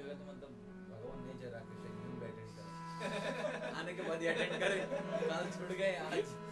होगा तो मतलब भगवान नहीं चाह रहा कृष्ण यूँ आने के बाद अटेंड करें कल छूट गए आज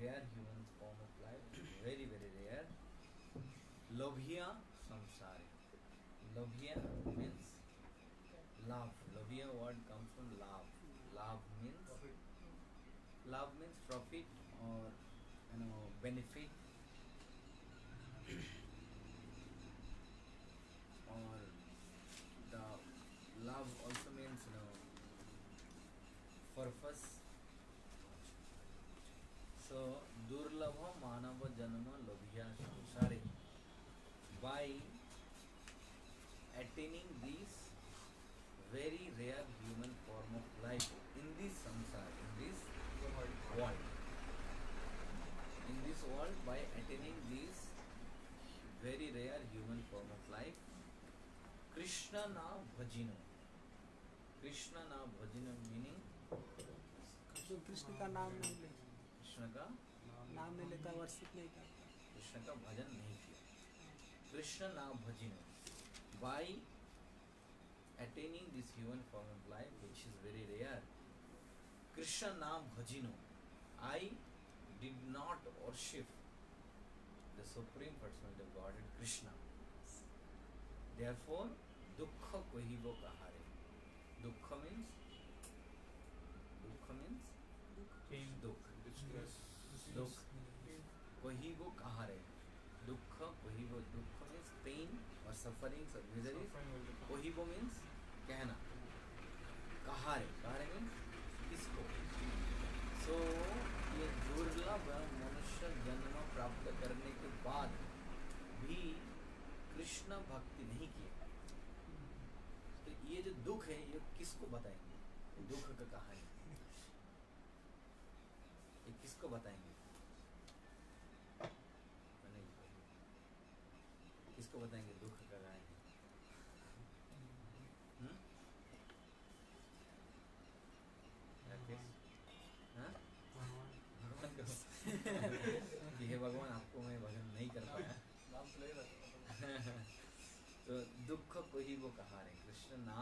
rare human form of life very very rare लोभिया संसार लोभिया मीन्स लाभ लोभिया वर्ड कम फ्रॉम लाभ लाभ मीन्स लाभ मीन्स प्रॉफिट और बेनिफिट और samsare by attaining these very rare human form of life in this samsara in this world in this world by attaining this very rare human form of life krishna na bhajino krishna na bhajino meaning जो कृष्ण का नाम नहीं ले कृष्ण का नाम नहीं लेता वर्षित नहीं करता कृष्ण का भजन नहीं किया। कृष्ण नाम भजिन by attaining this human form of life which is very rare Krishna नाम भजिनो आई डिड नॉट और the supreme person god and Krishna there दुख को ही वो कहा रहे। दुख मीन्स दुख मीन्स दुख। दुख दुख को वो कहा पेन और सफरिंग्स और मिजरीज suffering will become. वही वो मीन्स कहना। कहा रहे कहा रहे मीन्स किसको? सो ये दुर्लभ मनुष्य जन्म प्राप्त करने के बाद भी कृष्ण भक्ति नहीं किए। तो ये जो दुख है, ये किसको बताएँगे? दुख का कहानी ये किसको बताएँगे? किसको बताएँगे दुख का कहानी हम्म? राकेश हाँ? भगवान को कि हे भगवान आपको मैं भजन नहीं कर पाया नाम तो ले रहा तो दुख को कहा रहे कृष्ण ना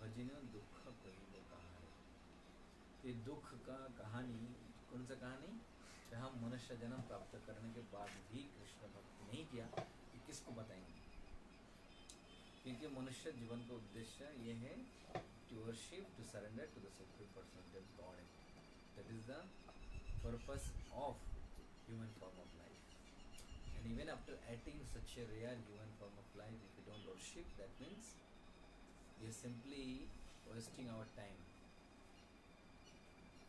भजनो दुख को ही कहा रहे ये दुख का कहानी कौन सा कहानी? जहाँ मनुष्य जन्म प्राप्त करने के बाद भी कृष्ण भक्ति नहीं किया, ये किसको बताएँगे? क्योंकि मनुष्य जीवन का उद्देश्य ये है to worship to surrender to the supreme personality of god that is the purpose of human form of life. And even after attaining such a rare human form of life, if we don't worship, that means we are simply wasting our time.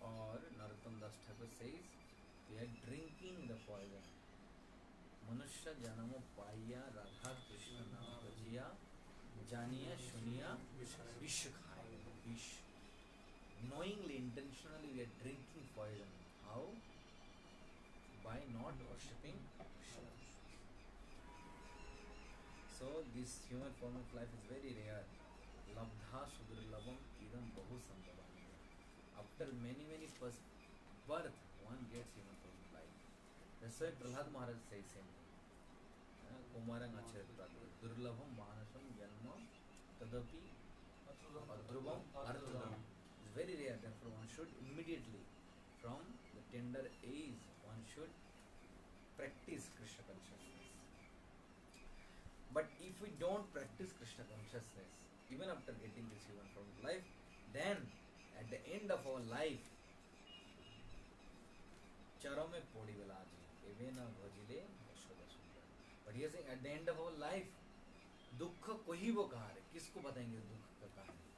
Or Narottam Das Thakur says, we are drinking the poison. मनुष्य जन्म पाइया राधा कृष्ण नाम भजिया जानिया सुनिया विष खाए विष knowingly intentionally we are drinking poison how by not worshipping Krishna. So this human form of life is very rare. Labdha sudurlabam idam bahu sambhavam. After many many pers- birth, one gets human form of life. That's why Prahlad Maharaj says same thing. Uh, Kumarang Acharya Durlabham Manasam Janma Tadapi Adrubam Ardhubam. It's very rare, therefore one should immediately from the tender age one should practice Krishna consciousness. But if we don't practice Krishna consciousness, even after getting this human form of life, then at the end of our life, charame podi velaji, evena bhajile yashoda sundar. But he is saying at the end of our life, दुख को ही वो कहा रहे किसको बताएँगे दुख का कहानी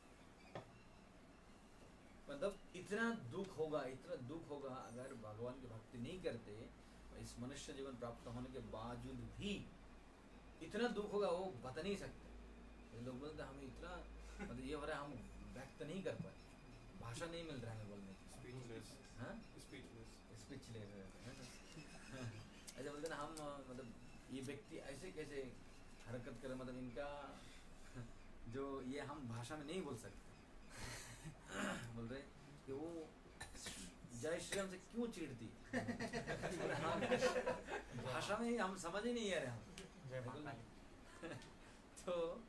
मतलब इतना दुख होगा इतना दुख होगा अगर भगवान की भक्ति नहीं करते इस मनुष्य जीवन प्राप्त होने के बावजूद भी इतना दुख होगा वो बता नहीं सकते। लोग बोलते हमें इतना मतलब ये हो रहा है हम व्यक्त नहीं कर पाए। भाषा नहीं मिल रहा है बोलने की। Speechless. हाँ? Speechless. स्पीच ले रहे ऐसे बोलते ना हम मतलब ये व्यक्ति ऐसे कैसे हरकत करे मतलब इनका जो ये हम भाषा में नहीं बोल सकते। बोल रहे कि वो जय श्री राम से क्यों चिढ़ती? भाषा में हम समझ ही नहीं आ रहे हम। जय माता तो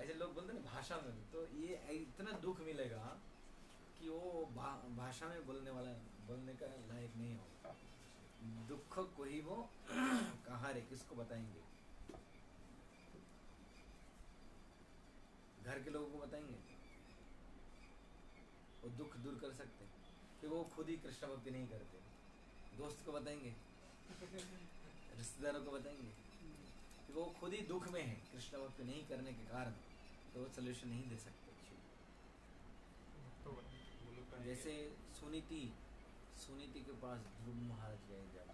ऐसे लोग बोलते ना भाषा में तो ये इतना दुख मिलेगा कि वो भा, भाषा में बोलने वाला बोलने का लायक नहीं होगा। दुख को ही वो कहा रे किसको बताएँगे? घर के लोगों को बताएँगे? वो दुख दूर कर सकते हैं कि वो खुद ही कृष्ण भक्ति नहीं करते। दोस्त को बताएँगे? रिश्तेदारों को बताएँगे? कि वो खुद ही दुख में है कृष्ण भक्ति नहीं करने के कारण तो वो सोल्यूशन नहीं दे सकते। तो जैसे सुनीति सुनीति के पास ध्रुव महाराज गए जब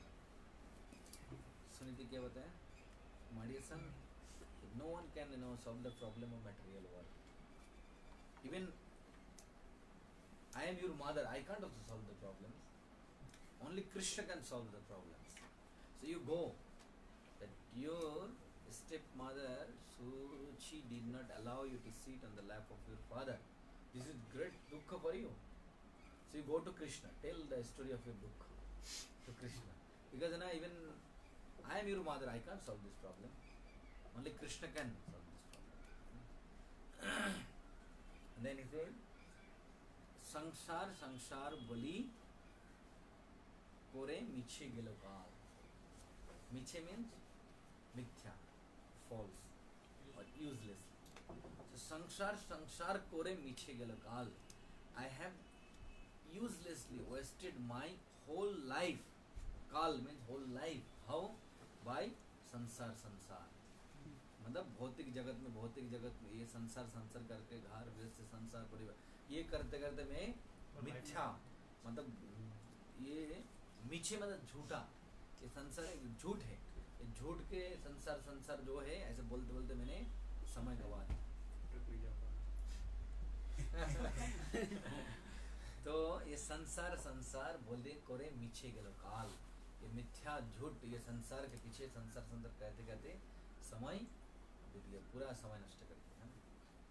सुनीति क्या बताया my dear son no one can no solve the problem of material world even I am your mother. I can't also solve the problems. Only Krishna can solve the problems. So you go. That your step stepmother, so she did not allow you to sit on the lap of your father. This is great dukkha for you. So you go to Krishna, tell the story of your dukkha to Krishna. Because you even I am your mother, I can't solve this problem. Only Krishna can solve this problem. and then he said, संसार संसार बलि कोरे मिछे गेलो काल मिछे means मिथ्या false संसार संसार कोरे मिछे गेल काल I have uselessly wasted my whole life काल means whole life how by संसार संसार मतलब भौतिक जगत में, भौतिक जगत में ये संसार संसार करके घर व्यस्त संसार, परिवार, ये करते करते मैं मिथ्या। मतलब ये मीछे मतलब झूठा। ये संसार एक झूठ है। झूठ के संसार संसार जो है ऐसे बोलते बोलते मैंने समय गवा दिया। तो ये संसार संसार बोले कोरे मीछे गेलो काल। ये मिथ्या झूठ ये संसार के पीछे संसार संसार कहते कहते समय बीत गया पूरा समय नष्ट कर दिया है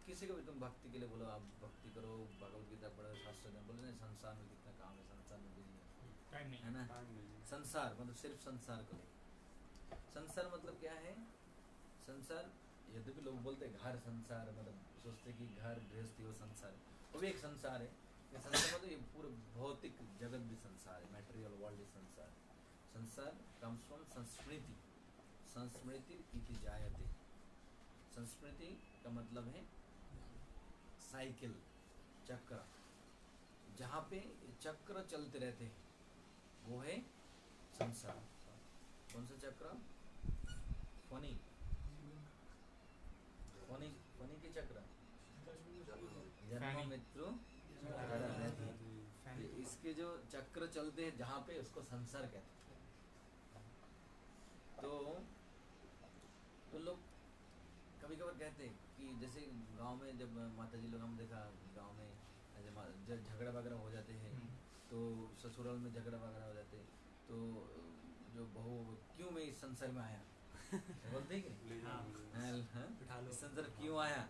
किसी को भी तुम भक्ति के लिए बोलो आप भक्ति करो भगवत गीता पढ़ो शास्त्र में बोलो नहीं संसार में कितना काम है संसार में बिज़ी है। टाइम नहीं है ना? संसार मतलब सिर्फ़ संसार को ले संसार मतलब क्या है? संसार, यद्यपि लोग बोलते हैं घर संसार मतलब सोचते कि घर, गृहस्थी वो संसार वो भी एक संसार है। ये संसार मतलब ये पूरे भौतिक जगत भी संसार है। मटेरियल वर्ल्ड इज़ संसार संसार कम्स फ्रॉम संस्मृति संस्मृति इति जायते। संस्मृति का मतलब है साइकिल चक्र। जहाँ पे चक्र चलते रहते हैं, वो है संसार। कौन सा चक्र? फनी फनी फनी के चक्र। जन्म मृत्यु इसके जो चक्र चलते हैं जहाँ पे उसको संसार कहते हैं। तो तो लोग कभी कभार कहते हैं कि जैसे गाँव में जब माता जी लोग हम देखा गाँव में जब झगड़ा वगैरह हो जाते हैं हम्म। तो ससुराल में झगड़ा वगैरह हो जाते हैं तो जो बहू क्यों मैं इस संसार में आया? बोलते हैं हाँ। संसार क्यों आया?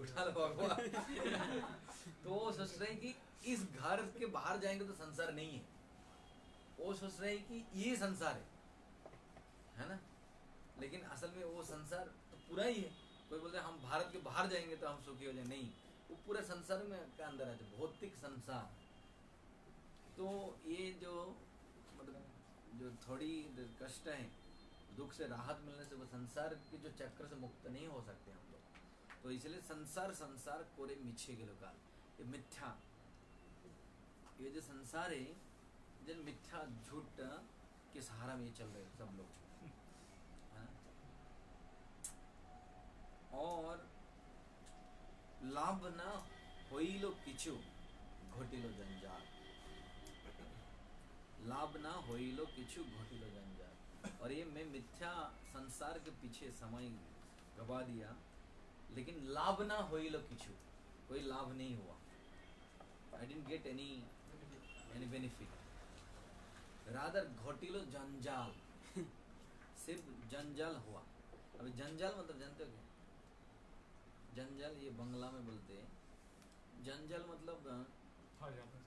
उठा लो तो वो सोच रहे हैं कि इस घर के बाहर जाएँगे तो संसार नहीं है। वो सोच रहे हैं कि ये संसार है। है ना? लेकिन असल में वो संसार तो पूरा ही है। कोई बोलते हम भारत के बाहर जाएँगे तो हम सुखी हो जाए नहीं। वो पूरे संसार में के अंदर है भौतिक संसार। तो ये जो जो थोड़ी कष्ट है, दुख से राहत मिलने से वो संसार के जो चक्र से मुक्त नहीं हो सकते हम लोग। तो इसलिए संसार संसार कोरे मिछे गेलो काल ये मिथ्या। ये जो संसार है जिन मिथ्या, झूठ के सहारा में चल रहे हैं सब लोग। है? और लाभ न होइलो किछु घोटिलो जंजाल। लाभ ना होइलो किछु घोटिलो जंजाल और ये मैं मिथ्या संसार के पीछे समय गवा दिया, लेकिन लाभ ना होइलो किछु। कोई लाभ नहीं हुआ। I didn't get any any benefit rather घोटिलो जंजाल। सिर्फ़ जंजाल हुआ। अभी जंजाल मतलब जानते हो क्या? जंजाल ये बंगला में बोलते हैं। जंजल मतलब है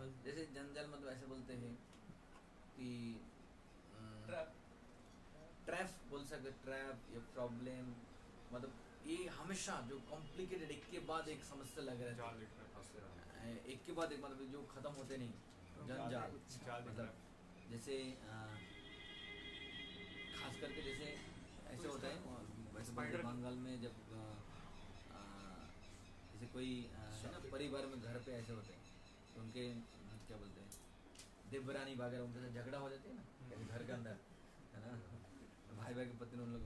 जैसे जंजल मतलब ऐसे बोलते हैं कि ट्रैप बोल सकते ट्रैप या प्रॉब्लम मतलब ये हमेशा जो कॉम्प्लिकेटेड एक के बाद एक समस्या लग रहा है। एक के बाद एक मतलब जो खत्म होते नहीं जंजाल। मतलब जैसे खास करके जैसे ऐसे होता है वैसे बंगाल में जब जैसे कोई ना परिवार में घर पे ऐसे होते हैं। उनके क्या बोलते हैं देवरानी वगैरह उनके साथ झगड़ा हो जाती है ना कहीं घर के अंदर है ना? भाई भाई की पत्नी ने उन लोग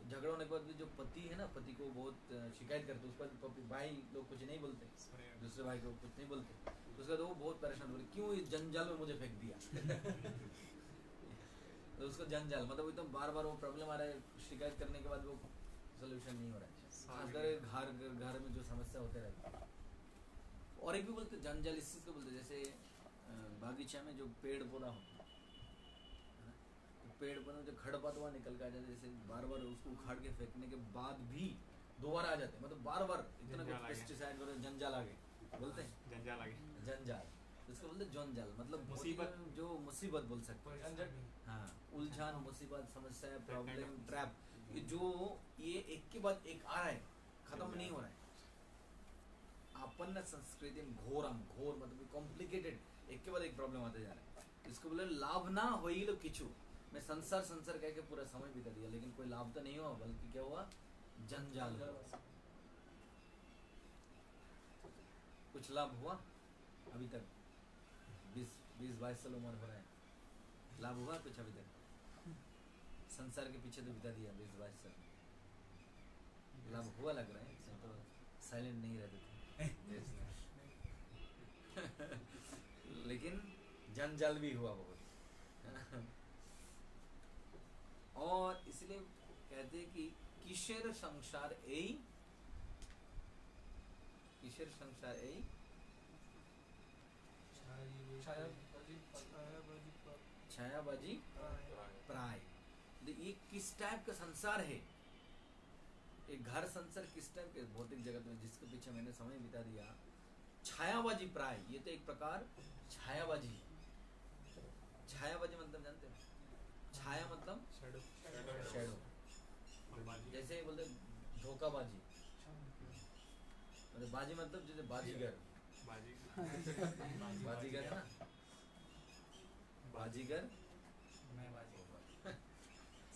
तो झगड़ा होने के बाद भी जो पति है ना पति को बहुत शिकायत करते उस पर पति- भाई लोग कुछ नहीं बोलते दूसरे भाई को कुछ नहीं बोलते। तो उसके बाद वो बहुत परेशान बोले क्यों इस जंजाल में मुझे फेंक दिया? तो उसको जंजाल मतलब एकदम बार बार वो प्रॉब्लम आ रहा है शिकायत करने के बाद वो सोल्यूशन नहीं हो रहा है। खासकर घर घर में जो समस्या होते रहते हैं। और एक भी बोलते जंजाल इस चीज़ को बोलते जैसे बागीचा में जो पेड़ पौधा होता है तो पेड़ पौधे में जो खड़पत हुआ निकल के आ जाते हैं, जैसे बार बार उसको उखाड़ के फेंकने के बाद भी दोबारा आ जाते हैं। मतलब बार बार इतना जंजाल आ गया। पेस्टिसाइड जंजाल आ गए। बोलते हैं? जंजाल आ गया। जंजाल। तो इसको बोलते जंजाल। मतलब मुसीबत। जो मुसीबत बोल सकते हैं। हाँ उलझन मुसीबत समस्या प्रॉब्लम ट्रैप ये जो ये एक के बाद एक आ रहा है खत्म नहीं हो रहा है। आपन्न संस्कृति में घोरम, घोर मतलब कॉम्प्लिकेटेड एक के बाद एक प्रॉब्लम आते जा रहा है इसको बोले लाभ ना हो लो किचु। मैं संसार संसार कह के पूरा समय बिता दिया, लेकिन कोई लाभ तो नहीं हुआ, बल्कि क्या हुआ? जंजाल कुछ लाभ हुआ? अभी तक। बीस बीस, बाईस साल उम्र हो रहा है। लाभ हुआ कुछ अभी तक? संसार के पीछे तो बिता दिया, बीस, बाईस साल। लाभ हुआ लग रहा है तो साइलेंट नहीं रहते थे। लेकिन जंजाल भी हुआ बहुत और इसलिए कहते हैं कि किशोर संसार এই কিসের সংসার এই छायाबाजी प्राय तो ये किस टाइप का संसार है एक घर संसार किस टाइप के भौतिक जगत में जिसके पीछे मैंने समय बिता दिया? छायाबाजी प्राय ये तो एक प्रकार छायाबाजी। छायाबाजी मतलब जानते हो? छाया मतलब शैडो शेडो जैसे बोलते धोखाबाजी। मतलब बाजी मतलब जैसे बाजीगर। बाजीगर। है ना? बाजीगर?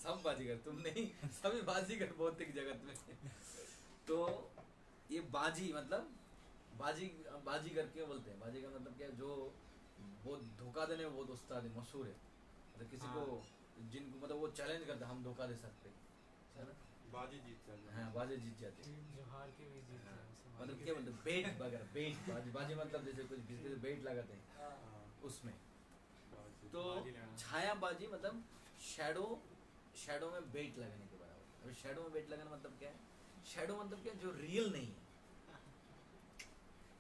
सब बाजीगर तुम नहीं सभी बाजीगर भौतिक जगत में तो ये बाजी मतलब बाजी बाजीगर क्यों बोलते हैं? बाजीगर मतलब क्या जो बहुत धोखा देने में बहुत उस्ताद है मशहूर है। मतलब किसी को जिनको मतलब वो चैलेंज करते हम धोखा दे सकते हैं। है ना? बाजी जीत जाते हाँ। बाजी जीत जाते हैं। हाँ, मतलब क्या हैं। बेट वगैरह बेट बाजी बाजी मतलब जैसे कुछ किसी बेट लगाते हैं। उसमें। तो छायाबाजी मतलब शैडो शैडो में बेट लगाने के बराबर अभी शैडो में बेट लगाना मतलब क्या है? शैडो मतलब क्या? जो रियल नहीं है।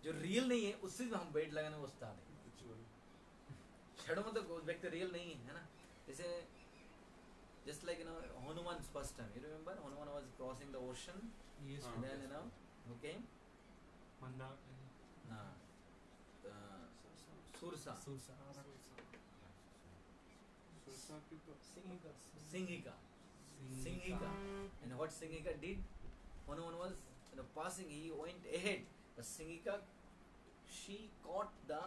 जो रियल नहीं है उससे भी हम बेट लगाने में उस्ताद है। शैडो मतलब व्यक्ति रियल नहीं है है ना? जैसे just like you know Hanuman first time you remember Hanuman was crossing the ocean Yes, हाँ. and then you know who came. मंदा ना uh, Singhiga. Singhiga. And what Singhiga did? One one was passing, he went ahead. But Singika, she caught the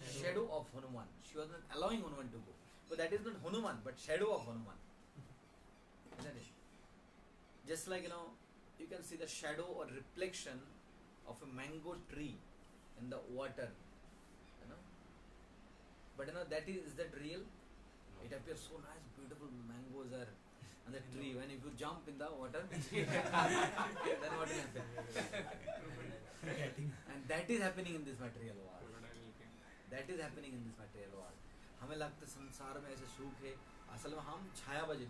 shadow. shadow of Hanuman. She was not allowing Hanuman to go. But that is not Hanuman, but shadow of Hanuman. Isn't it? Just like you know, you can see the shadow or reflection of a mango tree in the water. You know, but you know that is, is that real? It appears so nice, beautiful mangoes are on the tree. When if you jump in the water, then what will happen? and that is happening in this material world. That is happening in this material world. हमें लगता है संसार में ऐसे सुख है असल में हम छायाबाजी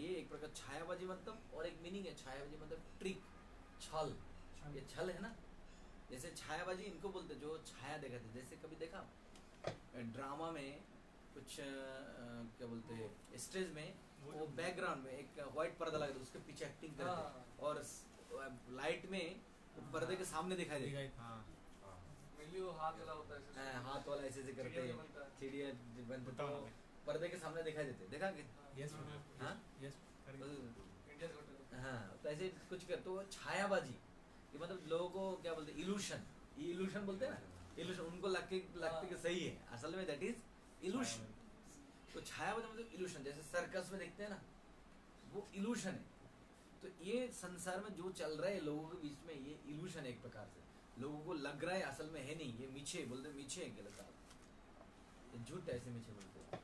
ये एक प्रकार छायाबाजी मतलब और एक मीनिंग है छायाबाजी मतलब ट्रिक छल ये छल है ना जैसे छायाबाजी इनको बोलते जो छाया दिखाते हैं। जैसे कभी देखा ड्रामा में कुछ क्या बोलते हैं स्टेज में वो बैकग्राउंड में एक व्हाइट पर्दा लगा था उसके पीछे एक्टिंग करते हैं। और लाइट में वो पर्दे के सामने दिखाई है। हाँ। वो हाथ वाला होता है ऐसे। हाँ, हाथ वाला ऐसे ऐसे करते हैं। है। चिड़िया बनते तो पर्दे के सामने दिखाई देते देखा कि यस हाँ? होटल हाँ। तो ऐसे कुछ कर तो छायाबाजी ये मतलब लोगों को क्या बोलते हैं इल्यूशन ये इल्यूशन बोलते हैं ना? इल्यूशन उनको लगते लगते कि सही है। असल में दैट इज़ इल्यूशन तो छायाबाजी मतलब इल्यूशन जैसे सर्कस में देखते हैं ना वो इल्यूशन है। तो ये संसार में जो चल रहा है लोगों के बीच में ये इल्यूशन है एक प्रकार से। लोगों को लग रहा है असल में है नहीं ये मीछे बोलते मीछे है गलत ये झूठ ऐसे मीछे बोलते हैं।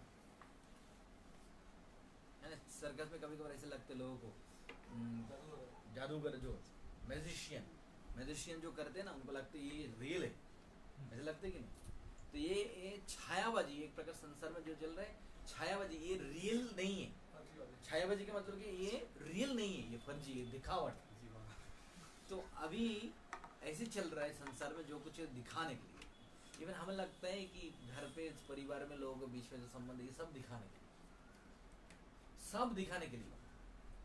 सर्कस में कभी कभार ऐसे लगते लोगों को। हम्म, जादूगर जो मैजिशियन मैजिशियन जो करते हैं ना उनको लगता है ये रियल है। ऐसे लगते कि नहीं? तो ये, ये छायाबाजी एक प्रकार संसार में जो चल रहा है छायाबाजी ये रियल नहीं है। छायाबाजी का मतलब कि ये रियल नहीं है ये फर्जी दिखावट। तो अभी ऐसे चल रहा है संसार में जो कुछ दिखाने के लिए। इवन हमें लगता है कि घर पे परिवार में लोगों के बीच में जो संबंध है ये सब दिखाने के लिए। सब दिखाने के लिए।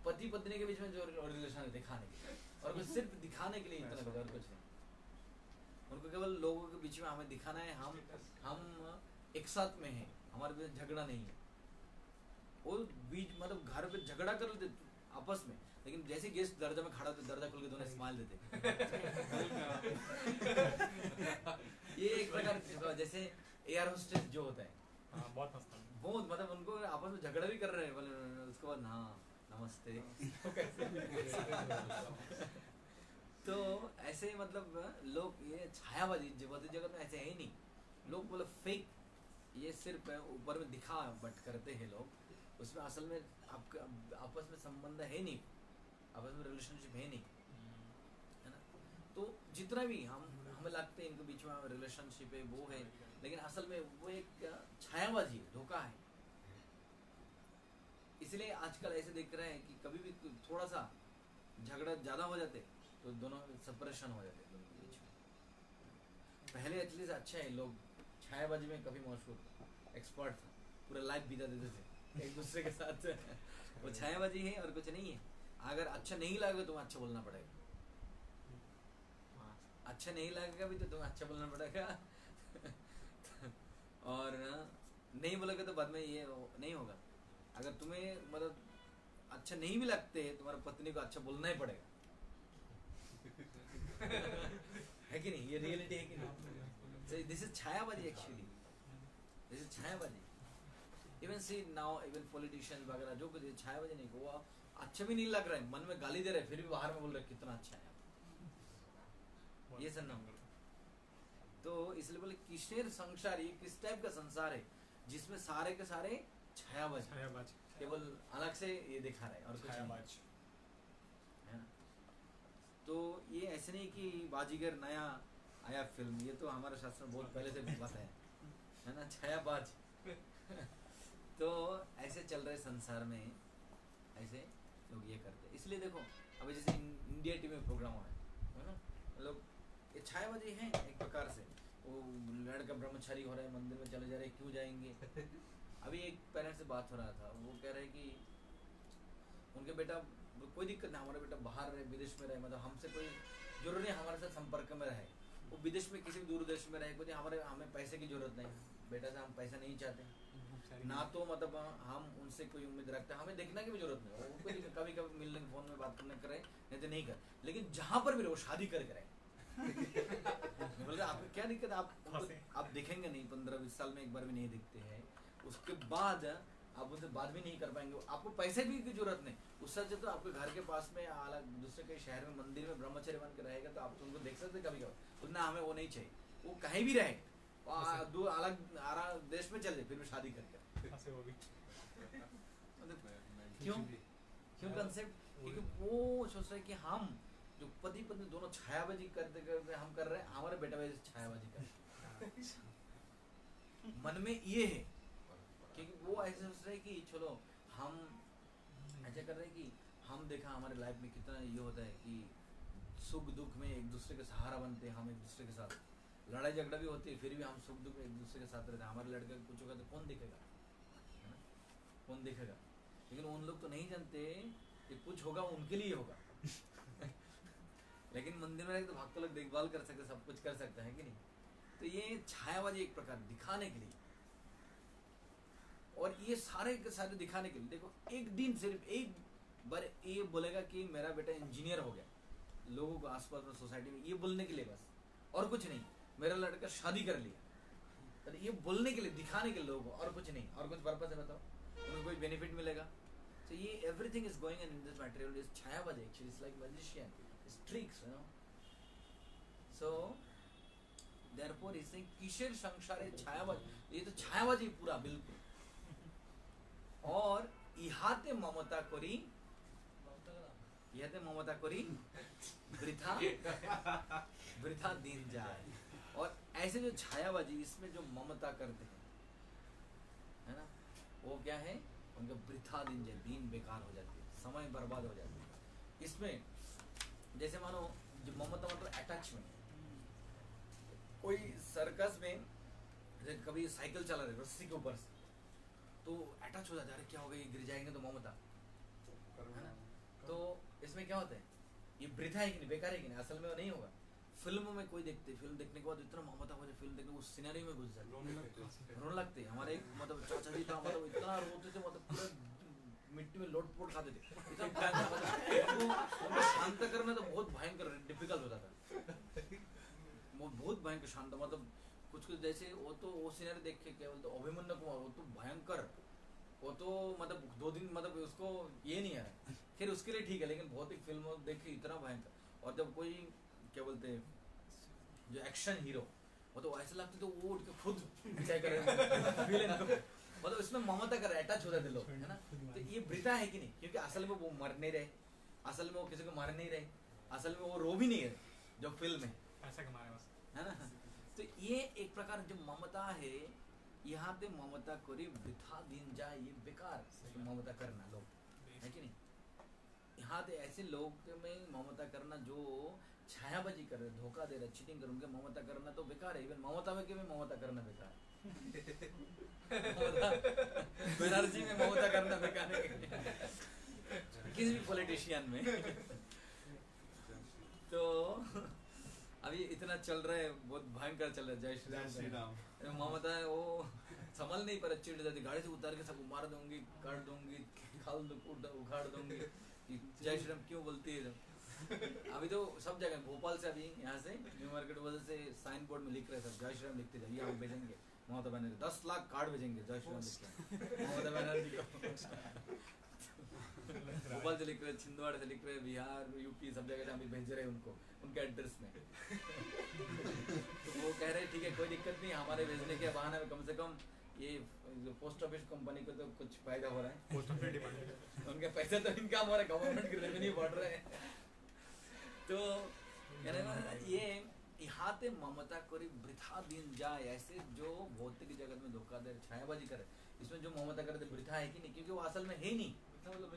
पति पत्नी के बीच में जो रिलेशन है दिखाने के लिए। और कुछ सिर्फ़ दिखाने के लिए इतना और कुछ नहीं उनको केवल लोगों के बीच में हमें दिखाना है हम हम एक साथ में हैं हमारे बीच झगड़ा नहीं है। वो बीच मतलब घर पे झगड़ा कर लेते आपस में लेकिन जैसे गेस्ट दर्जा में खड़ा होते दर्जा खोल के दोनों स्माइल देते। ये एक प्रकार जैसे एयर होस्टेस जो होता है। हाँ बहुत बहुत मतलब उनको आपस में झगड़ा भी कर रहे हैं उसके बाद हाँ नमस्ते। तो ऐसे मतलब लोग ये छायाबाजी जगत जगत में ऐसे है ही नहीं। लोग बोले फेक ये सिर्फ़ ऊपर में दिखा बट करते हैं लोग। उसमें असल में आपका, आपस में संबंध है नहीं। आपस में रिलेशनशिप है नहीं। है ना? तो जितना भी हम, हमें लगते हैं इनके बीच में रिलेशनशिप है, वो है। लेकिन असल में वो एक छायाबाजी है, धोखा है। इसलिए आजकल ऐसे देख रहे हैं कि कभी भी थोड़ा सा झगड़ा ज़्यादा हो जाते तो दोनों सेपरेशन हो जाते दोनों के बीच में। पहले एटलीस्ट अच्छा है, लोग छायाबाजी में कभी मशहूर एक्सपर्ट था, पूरा लाइफ बिता देते थे, एक दूसरे के साथ। वो छायाबाजी है और कुछ नहीं है। अगर अच्छा नहीं लगेगा तो अच्छा बोलना पड़ेगा। हाँ अच्छा नहीं लगेगा भी तो तुम्हें अच्छा बोलना पड़ेगा। और नहीं बोलोगे तो बाद में ये हो- नहीं होगा। अगर तुम्हें मतलब अच्छा नहीं भी लगते, तुम्हारे पत्नी को अच्छा बोलना ही पड़ेगा है कि नहीं ये रियलिटी है कि छायाबाजी actually this is छायाबाजी even see now even politicians वगैरह जो कुछ छायाबाजी नहीं वो अच्छा भी नहीं लग रहा है। मन में गाली दे रहे फिर भी बाहर में बोल रहे कितना अच्छा है। ये सर ना। सुंदर। तो इसलिए बोले किशोर संसार ये किस टाइप का संसार है? जिसमें सारे के सारे छायाबाज। छायाबाज केवल अलग से ये दिखा रहे और छायाबाज है ना? तो ये ऐसे नहीं कि बाजीगर नया आया फ़िल्म ये तो हमारे शास्त्र में बहुत पहले से बात है। है ना? छायाबाज। तो ऐसे चल रहे संसार में ऐसे लोग ये करते इसलिए देखो अभी जैसे इंडिया टीवी में प्रोग्राम हो रहा है ना? लोग ये छायाबाजी है एक प्रकार से। वो लड़का ब्रह्मचारी हो रहा है मंदिर में चले जा रहे हैं क्यों जाएँगे? अभी एक पेरेंट से बात हो रहा था वो कह रहे कि उनके बेटा कोई दिक्कत नहीं हमारा बेटा बाहर रहे विदेश में रहे मतलब हमसे कोई ज़रूरी नहीं हमारे साथ संपर्क में रहे। वो विदेश में किसी भी दूर देश में रहे कोई हमारे हमें पैसे की ज़रूरत नहीं। बेटा से हम पैसा नहीं चाहते। ना तो मतलब हम उनसे कोई उम्मीद रखते हैं। हमें देखने की भी ज़रूरत नहीं वो कभी कभी मिलने फ़ोन में बात करने करे नहीं तो नहीं कर। लेकिन जहाँ पर भी रहे वो शादी कर रहे। बोले आपको क्या दिक्कत आप। आप दिखेंगे नहीं पंद्रह बीस साल में एक बार भी नहीं दिखते हैं। उसके बाद आप उनसे बात भी नहीं कर पाएँगे। आपको पैसे भी की ज़रूरत नहीं। उससे अच्छा तो आपके घर के पास में अलग दूसरे के शहर में मंदिर में ब्रह्मचर्य बन के रहेगा तो आप तो उनको देख सकते कभी कभी उतना हमें वो नहीं चाहिए। वो कहीं भी रहे। दो अलग अलग देश में चल जाए फिर भी शादी करके। भी। मतलब क्यों? क्यों कंसेप्ट क्योंकि वो सोच रहे हैं कि हम जो पति पत्नी दोनों छायाबाजी करते करते हम कर रहे हैं हमारे बेटा भी छायाबाजी कर मन में ये है क्योंकि वो ऐसे सोच रहे कि चलो हम ऐसा कर रहे हैं कि हम देखा हमारे लाइफ में कितना ये होता है कि सुख दुख में एक दूसरे के सहारा बनते हैं हम एक दूसरे के साथ। लड़ाई झगड़ा भी होती है फिर भी हम सुख दुख में एक दूसरे के साथ रहते हैं। हमारे लड़के को कुछ तो कौन देखेगा? है ना? कौन देखेगा? लेकिन उन लोग तो नहीं जानते कि कुछ होगा उनके लिए होगा। लेकिन मंदिर में तो भक्त लोग देखभाल कर सकते सब कुछ कर सकते हैं कि नहीं? तो ये छायाबाजी एक प्रकार दिखाने के लिए और ये सारे के सारे दिखाने के लिए, देखो, एक दिन सिर्फ़ एक बार ये बोलेगा कि मेरा बेटा इंजीनियर हो गया। लोगों को आसपास में सोसाइटी में ये बोलने के लिए बस, और कुछ नहीं। मेरा लड़का शादी कर लिया। तो ये बोलने के लिए, दिखाने के लिए लोगों को, और कुछ नहीं। और कुछ पर्पज है बताओ उनको कोई बेनिफिट मिलेगा। so ये everything is going on in this material is छायाबाजी actually, it's like magician, it's tricks, you know. So, therefore he's saying किशोर संसार है ये तो छायाबाजी पूरा, बिल्कुल। और ইহাতে মমতা করি ইহাতে মমতা করি বৃথা वृथा दिन जाए और ऐसे जो छायाबाजी इसमें जो ममता करते हैं है ना वो क्या है उनका वृथा दिन जाए दिन बेकार हो जाती है समय बर्बाद हो जाती है इसमें जैसे मानो जो ममता मतलब अटैचमेंट कोई सर्कस में जैसे कभी साइकिल चला रहे रस्सी के ऊपर से तो अटैच हो जाता है। अरे क्या हो गया? ये गिर जाएँगे तो ममता है ना? तो इसमें क्या होता है? ये वृथा है कि नहीं? बेकार है कि नहीं? असल में वो नहीं होगा। फ़िल्मों में कोई देखते फ़िल्म देखने के बाद इतना ममता हो फ़िल्म देखने उस सिनेरियो में घुस जाते रोने लगते हमारे एक मतलब चाचा जी था मतलब इतना रोते थे मतलब पूरा मिट्टी में लोट पोट खाते थे। इतना मतलब शांत करना तो बहुत भयंकर डिफ़िकल्ट होता था। बहुत भयंकर शांत मतलब कुछ कुछ जैसे वो तो वो सिनेरियो देख के क्या बोलते अभिमन्यु कुमार वो तो भयंकर। वो तो मतलब दो दिन मतलब उसको ये नहीं है। फिर उसके लिए ठीक है लेकिन भौतिक फ़िल्म देख के इतना भयंकर। और जब कोई क्या बोलते हैं जो एक्शन हीरो वो तो ऐसा लगता तो वो उठ के खुद करे विलेन को। मतलब इसमें ममता कर अटैच हो जाते लोग है ना? तो ये वृथा है कि नहीं? क्योंकि असल में वो मर नहीं रहे। असल में वो किसी को मार नहीं रहे। असल में वो रो भी नहीं है जो फ़िल्म है। पैसा कमा रहे है ना? तो ये एक प्रकार जो ममता है यहाँ पे ममता करी वृथा दिन जाए ये बेकार सही ममता करना लोग है कि नहीं? यहाँ पे ऐसे लोग में ममता करना जो छायाबाजी कर रहे धोखा दे रहे चीटिंग कर उनके ममता करना तो बेकार है। इवन ममता में में ममता करना बेकार बनर्जी में ममता करना बेकार है। किसी भी पॉलिटिशियन में। तो अभी इतना चल रहा है बहुत भयंकर चल रहा है। जय श्री राम। श्री राम। ममता है वो संभल नहीं पर अच्छी जाती गाड़ी से उतार के सबको मार दूँगी काट दूँगी खाल उखाड़ दूँगी। जय श्री राम क्यों बोलती है? अभी तो सब जगह भोपाल से अभी यहाँ से न्यू मार्केट वजह से साइन बोर्ड में लिख रहे सब जय श्री राम लिखते जाइए हम भेजेंगे। ममता बनर्जी दस लाख कार्ड भेजेंगे जय श्री राम लिख के ममता बनर्जी को भोपाल से लिख रहे हैं छिंदवाड़ा से लिख रहे बिहार यूपी सब जगह से हम भेज रहे हैं उनको उनके एड्रेस में। तो वो कह रहे हैं ठीक है कोई दिक्कत नहीं हमारे भेजने के बहाने में कम से कम ये जो पोस्ट ऑफ़िस कंपनी को तो कुछ फ़ायदा हो रहा है। पोस्ट ऑफ़िस डिपार्टमेंट उनके पैसे तो इनकम हो रहा है गवर्नमेंट की रेवेन्यू बढ़ रहे हैं। तो मतलब ये यहाँ पे ममता करी वृथा दिन जाए ऐसे जो भौतिक जगत में धोखा दे छायाबाजी करे इसमें जो ममता करे वृथा है कि नहीं? क्योंकि वो असल में है नहीं। मतलब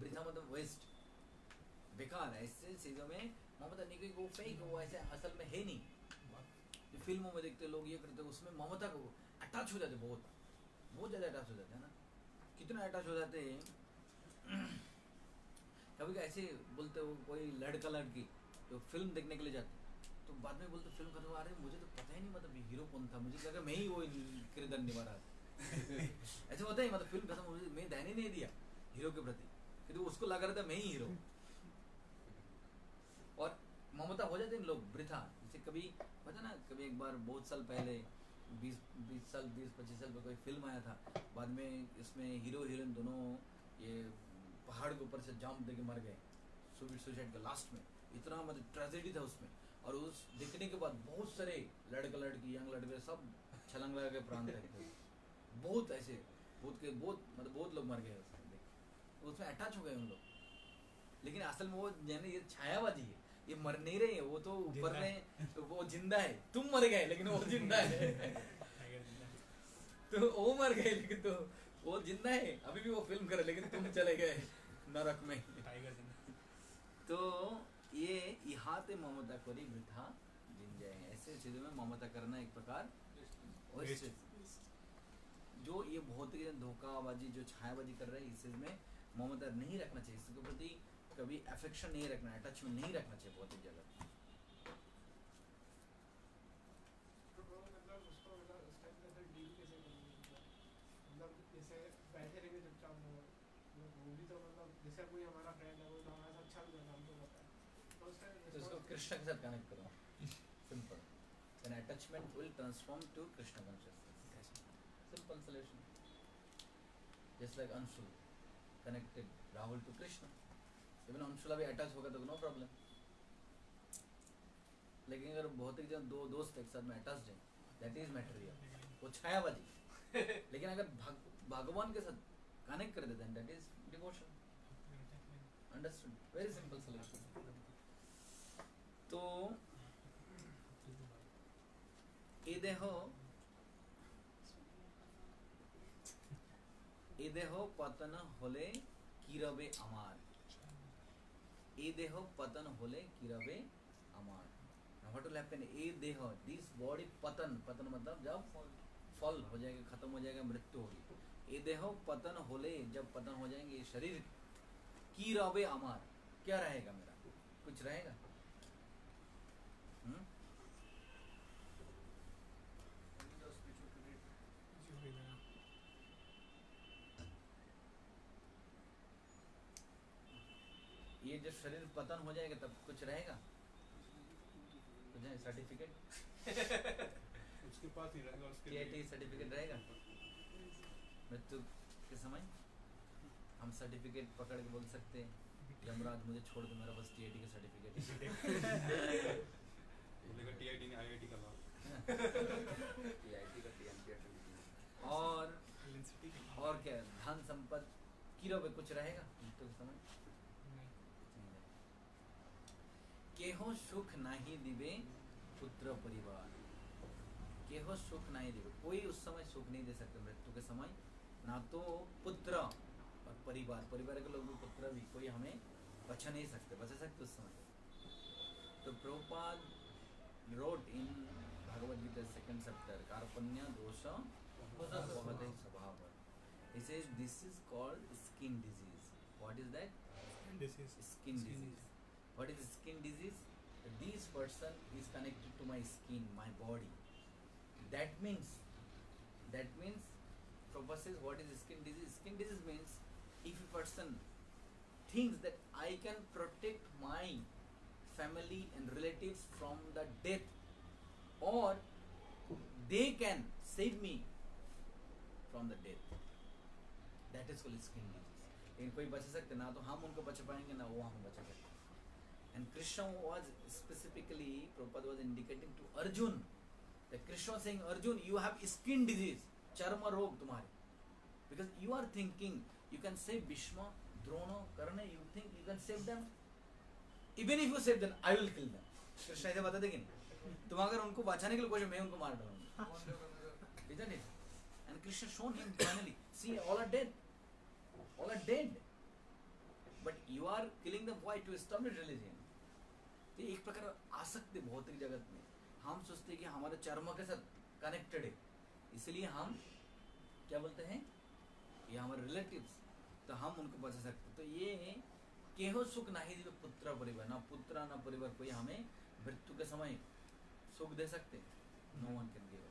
वृथा मतलब वेस्ट बेकार है ऐसे चीज़ों में ममता नहीं क्योंकि वो फेक वो ऐसे असल में है नहीं जो फ़िल्मों में देखते लोग ये करते उसमें ममता को अटैच हो जाते बहुत बहुत ज़्यादा अटैच हो जाते हैं ना कितना अटैच हो जाते हैं कभी ऐसे बोलते हो कोई लड़का लड़की तो फ़िल्म देखने के लिए जाते तो बाद में बोलते फ़िल्म खत्म आ रही मुझे तो पता ही नहीं मतलब हीरो कौन था मुझे लगा मैं ही वो किरदार निभा रहा था ऐसे होता ही मतलब फ़िल्म खत्म मुझे मैं ध्यान ही नहीं दिया हीरो के प्रति क्योंकि उसको लग रहा था मैं ही हीरो और ममता हो जाते हैं लोग वृथा। जैसे कभी पता ना कभी एक बार बहुत साल पहले बीस बीस साल बीस पच्चीस साल पहले कोई फ़िल्म आया था। बाद में इसमें हीरो हीरोइन दोनों ये पहाड़ के ऊपर से जंप देके मर गए। सुसाइड का लास्ट में। इतना मतलब ट्रेजेडी था उसमें। और उस दिखने के बाद बहुत सारे लड़का लड़की यंग लड़के सब छलंग लगा के प्राण रहे बहुत ऐसे बहुत के बहुत मतलब बहुत लोग मर गए। उसमें अटैच हो गए उन लोग। लेकिन असल में वो यानी ये छायाबाजी है ये मर नहीं रहे हैं वो तो ऊपर में तो वो ज़िंदा है। तुम मर गए लेकिन वो ज़िंदा है। तो वो मर गए लेकिन तो वो ज़िंदा है। अभी भी वो फ़िल्म करे लेकिन तुम चले गए नरक में। टाइगर तो ये इहाते ममता करी वृथा दिन जाए ऐसे चीज़ों में ममता करना एक प्रकार और जो ये भौतिक धोखाबाजी जो छायाबाजी कर रहे हैं इस चीज़ में ममता नहीं रखना चाहिए इसके प्रति कभी अफेक्शन नहीं रखना अटैचमेंट नहीं रखना चाहिए तो मतलब मतलब मतलब मतलब मतलब तो मतलब फ्रेंड है वो तो है है। कृष्ण के साथ कनेक्ट करो। Simple then attachment will transform to krishna consciousness. Simple solution. Just like anshul connected Rahul to Krishna. Even Anshula भी अटैच होगा तो नो प्रॉब्लम लेकिन अगर भौतिक जन दो दोस्त एक साथ में अटैच हैं दैट इज़ मटेरियल वो छायावादी लेकिन अगर भाग, भगवान के साथ कनेक्ट कर देते हैं that is devotion understood very simple solution तो ये देहो এই দেহ পতন হলে কি রবে আমার এই দেহ পতন হলে কি রবে আমার Now what will happen এই देह दिस बॉडी पतन पतन मतलब जब फल हो जाएगा खत्म हो जाएगा मृत्यु होगी ये देह पतन होले जब पतन हो जाएंगे ये शरीर की रवे अमार क्या रहेगा मेरा कुछ रहेगा जब शरीर पतन हो जाएगा तब कुछ रहेगा? कुछ है सर्टिफिकेट उसके पास ही रहेगा उसके टीआईटी सर्टिफिकेट रहेगा? मृत्यु के समय? हम सर्टिफिकेट पकड़ के बोल सकते हैं यमराज मुझे छोड़ दो मेरा बस टीआईटी का सर्टिफिकेट बोलेगा टीआईटी ने आईआईटी का टीआईटी का टीएनपीएट और और क्या धन संपत्ति पे कुछ रहेगा? मृत्यु के समय? केहो सुख नहीं दिवे पुत्र परिवार। केहो सुख नहीं दिवे। कोई उस समय सुख नहीं दे सकते मृत्यु के समय। ना तो पुत्र और परिवार। परिवार के लोग पुत्र भी कोई हमें बचा नहीं सकते बचा सकते उस समय। तो Prabhupada wrote in Bhagavad Gita second chapter कार्पण्य दोष स्वभाव this is called skin disease what is that skin disease What is skin disease? This person is connected to my skin, my body. That means, that means, says what is skin disease? Skin disease means if a person thinks that I can protect my family and relatives from the death or they can save me from the death. That is called skin disease. लेकिन कोई बचा सकते ना तो हम उनको बचा पाएँगे ना वो हमें बचा सकते And Krishna was specifically, Prabhupada was indicating to Arjun that Krishna was saying, Arjun, you have skin disease, charma rog तुम्हारे. Because you are thinking you can save Bhishma, Drona, Karna, you think you can save them? Even if you save them, I will kill them. Krishna ऐसे बता देंगे तुम अगर उनको बचाने के लिए कोशिश मैं उनको मार डालूँगा isn't it? And Krishna shown him finally. See, all are dead. All are dead. But you are killing them why? To establish religion. तो एक प्रकार आसक्ति भौतिक जगत में। हम सोचते हैं कि हमारे चर्म के साथ कनेक्टेड है। इसलिए हम क्या बोलते हैं? ये हमारे रिलेटिव्स तो हम उनको बचा सकते तो ये केहो सुख नहीं दिवे पुत्र परिवार, ना पुत्र, ना परिवार कोई हमें मृत्यु के समय सुख दे सकते नो वन कैन गिव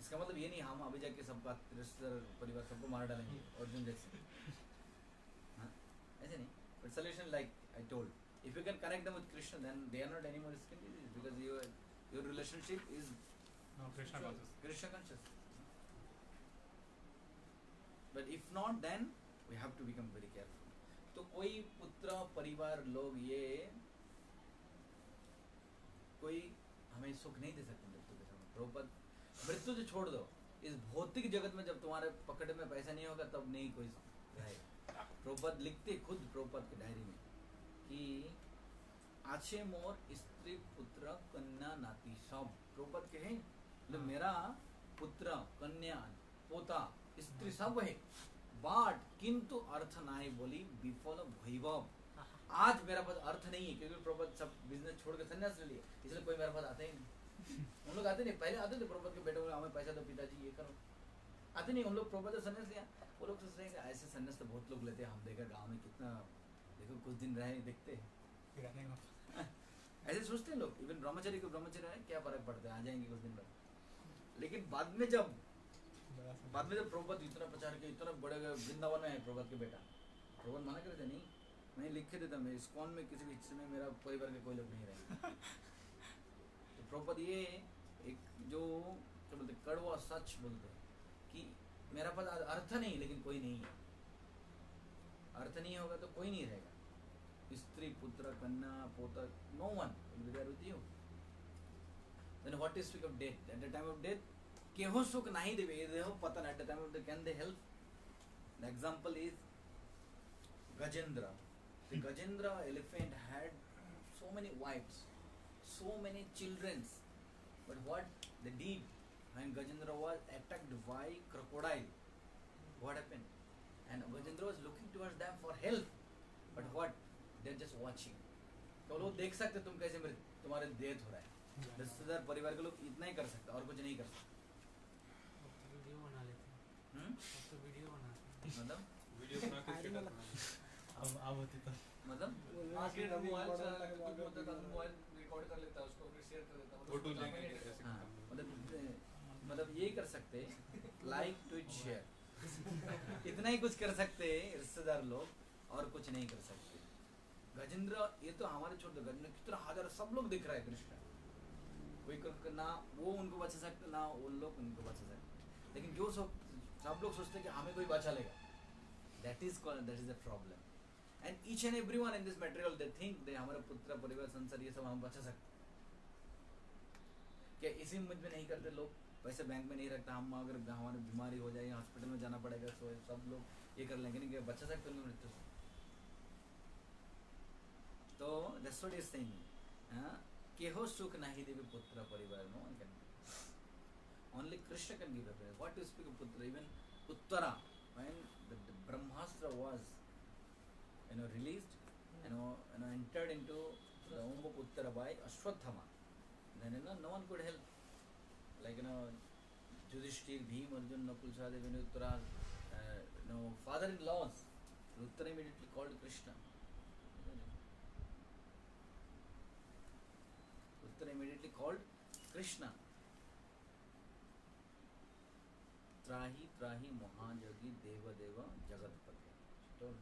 इसका मतलब ये नहीं, हम अभी जाके सबका रिश्तेदार परिवार सबको मार डालेंगे, अर्जुन जैसे। हाँ? ऐसे नहीं। But solution like I told if you can connect them with krishna then they are not anymore skin disease because your your relationship is No, Krishna conscious. krishna conscious but if not then we have to become very careful तो कोई पुत्र परिवार लोग ये कोई हमें सुख नहीं दे सकते मृत्यु के समय प्रभुपद मृत्यु से छोड़ दो इस भौतिक जगत में जब तुम्हारे पकड़ में पैसा नहीं होगा तब नहीं कोई रहेगा प्रभुपद लिखते खुद प्रभुपद की डायरी में कि আছে মোর স্ত্রী পুত্র কন্যা নাতি সব প্রপদ के हैं मतलब मेरा पुत्र कन्या पोता स्त्री सब है बट किंतु अर्थ नाई बोली विफल वैभव आज मेरा पास अर्थ नहीं है क्योंकि प्रपद सब बिजनेस छोड़ के संन्यास ले लिए इसलिए कोई मेरे पास आता ही नहीं हम लोग आते नहीं पहले आते थे प्रपद के बेटे बोले हमें पैसा दो पिताजी ये करो आते नहीं हम लोग प्रपद से संन्यास लिया वो लोग सोच रहे हैं कि ऐसे संन्यास तो बहुत लोग लेते हैं हम देखा गाँव में कितना देखो कुछ दिन रहे देखते फिर आने का ऐसे सोचते हैं लोग इवन ब्रह्मचारी को ब्रह्मचारी है क्या फ़र्क पड़ता है? आ जाएँगे कुछ दिन बाद। लेकिन बाद में जब बाद में जब प्रभुपद इतना प्रचार किया इतना बड़े वृंदावन में है प्रभुपद के बेटा। प्रभुपद मना करते नहीं मैं लिख के देता मैं इस्कॉन में किसी भी हिस्से में मेरा परिवार के कोई लोग नहीं रहे तो प्रभुपद ये एक जो क्या बोलते कड़वा सच बोलते कि मेरा पास अर्थ नहीं लेकिन कोई नहीं है। अर्थ नहीं होगा तो कोई नहीं रहेगा। स्त्री पुत्र कन्या पोता no one with you then what is speak of death at the time of death केहो सुख नहीं देवे ये देहो पतन at the time of death can they help the example is Gajendra the Gajendra elephant had so many wives so many children but what they did when Gajendra was attacked by crocodile what happened and Gajendra was looking towards them for help but what they're just watching तो लोग देख सकते तुम कैसे मृत तुम्हारे death हो रहा है। रिश्तेदार परिवार के लोग इतना ही कर सकते और कुछ नहीं कर सकते। वीडियो बना लेते हैं। हम्म? तो वीडियो बनाते हैं। मतलब? वीडियो बना के अब अब होती तो। मतलब? आज के मोबाइल चला लगवा तो मतलब वीडियो मोबाइल रिकॉर्ड कर लेता है उसको फिर शेयर कर देता है। फ़ोटो मतलब लेंगे उसको ऐसे हाँ मतलब मतलब यही कर सकते लाइक ट्वीट शेयर इतना ही कुछ कर सकते रिश्तेदार लोग और कुछ नहीं कर सकते। गजेंद्र, ये तो हमारे छोड़ दो, गजेंद्र कितना हज़ार, सब लोग दिख रहा है कृष्ण। कोई ना वो उनको बचा सकते ना उन लोग उनको बचा सकते लेकिन जो सब सब लोग सोचते हैं कि हमें कोई बचा लेगा? That is call that is the problem and each and every one in this material they think they हमारा पुत्र, परिवार, संसार, ये सब हम बचा सकते क्या इसी मुझमें नहीं करते लोग? पैसे बैंक में नहीं रखता, हम अगर हमारी बीमारी हो जाए हॉस्पिटल में जाना पड़ेगा तो सब लोग ये कर लेंगे, नहीं बचा सकते मृत्यु से तो व्हाट इज़ सेइंग केहो सुख नहीं देवे पुत्र परिवार no one can can give happiness what to speak of putra even uttara when the, the brahmastra was you know released you know, you know entered into the womb of uttara by ashwatthama then you know no one could help like you know Yudhishthir, Bhim, Arjun, Nakul, Sahadev, and Uttara, uh, you know, father-in-laws. Uttara immediately called Krishna. Uttara immediately called Krishna. त्राही त्राही महाजगी देव देव Jagatpati told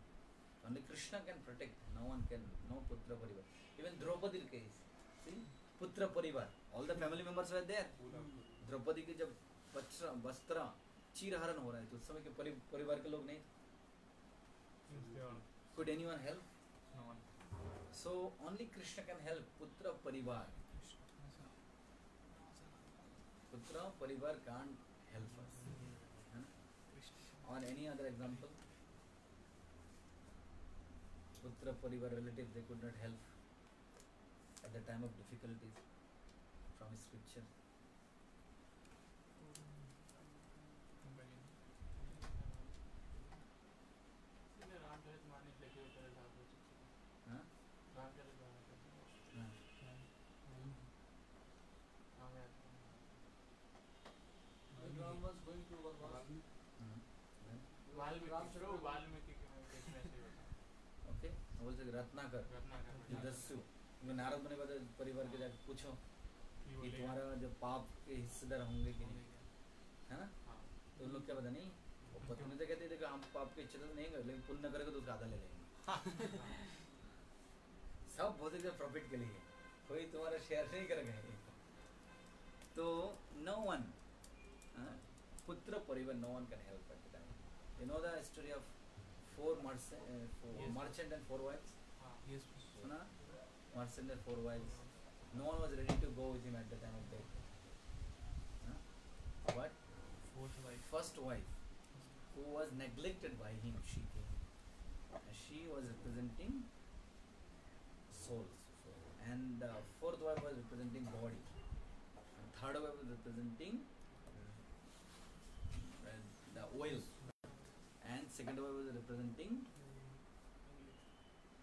only krishna can protect no one can no putra parivar even draupadi case see putra parivar all the family members were there पूरा द्रौपदी के जब वस्त्र वस्त्र चीरहरण हो रहा है तो उस समय के परि, परिवार के लोग नहीं उसके और could anyone help no one so only krishna can help putra parivar can't help us है or any other example putra parivar relatives they could not help at the time of difficulties from scripture Ramcharit Manas लेके उतर जाओ तो चिट्ठी हाँ? रामचरित मानस हाँ. नाम याद When Ram was going to Vanvas, okay बोलते रत्नाकर है। में नारद मुनि बता परिवार के जाके पूछो कि तुम्हारा जो पाप के हिस्सेदार होंगे कि नहीं? है ना? हाँ। तो उन लोग क्या पता नहीं? वो पत्नी तो कहते थे कि हम पाप के हिस्सेदार नहीं कर लेकिन पुण्य करेंगे तो उसका आधा ले लेंगे। सब भौतिक प्रॉफिट के लिए। कोई तुम्हारा शेयर नहीं करेगा। तो no one Putra Porivan, no one can help at the time. You know the story of four merchant, uh, four yes. merchant and four wives? Ah, yes, please. Merchant and four wives. No one was ready to go with him at the time of death. Huh? Fourth wife. first wife, who was neglected by him, she came. She was representing souls. And uh, fourth wife was representing body. And third wife was representing the oil. And second wife was representing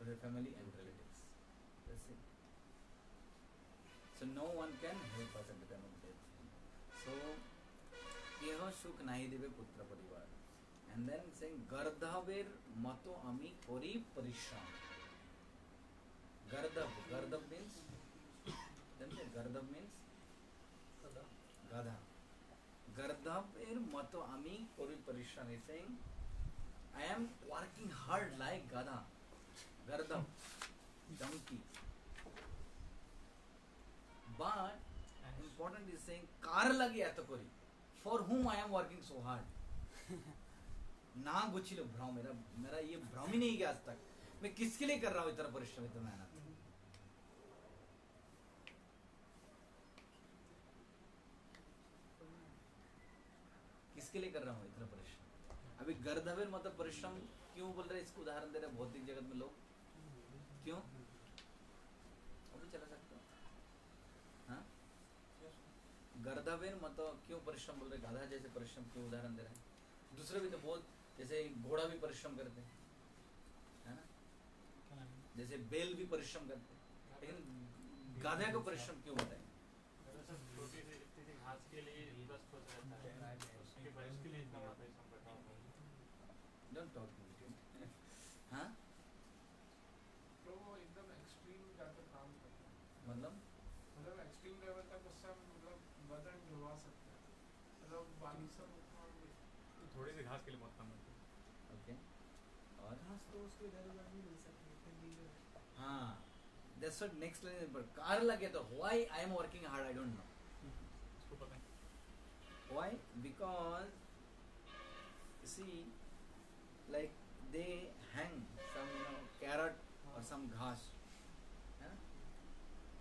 the family and relatives. That's it. So no one can help us at the time of death. So কেহ সুখ নাই দেবে পুত্র পরিবার and then saying গর্ধাবের মতো আমি করি পরিশ্রম Gardab. Gardab means. জানতে Gardab means গাধা গার্দাবের মতো আমি করি পরিশ্রম saying I am working hard like গাধা গার্দাব donkey but important is saying কার লাগে এত করি for whom I am working so hard ना गुच्छिल भ्रम मेरा मेरा ये भ्रम ही नहीं गया आज तक मैं किसके लिए कर रहा हूँ इतना परिश्रम इतना मेहनत किसके लिए कर रहा हूँ, इतना परिश्रम। अभी गर्दभेर मतलब परिश्रम क्यों बोल रहे इसको उदाहरण दे रहे भौतिक जगत में लोग। क्यों? अभी चला सकते हो। मतलब क्यों परिश्रम बोल रहे गाधा जैसे परिश्रम क्यों उदाहरण दे रहे हैं? दूसरे भी तो बहुत, जैसे घोड़ा भी परिश्रम करते हैं। है ना? जैसे बेल भी परिश्रम करते हैं। लेकिन गाधा को परिश्रम क्यों होता है दरअसल छोटी सी इतनी सी घास के लिए दस फुट रहता है उसके बाद उसके लिए इतना बड़ा परिश्रम करता हूँ डोंट टॉक हाँ तो वो एकदम एक्सट्रीम जाकर काम करता है मतलब? मतलब एक्सट्रीम लेवल तक उससे हम मतलब बदन डुबा सकते हैं। मतलब बाकी सब उतना थोड़ी सी घास के लिए बहुत कम है। ओके और? घास तो उसको इधर उधर नहीं मिल सकती है, है। दैट्स व्हाट नेक्स्ट लाइन पर कार लगे तो why I am working hard I don't know उसको पता है। Why because see like they hang some, you know, carrot or some घास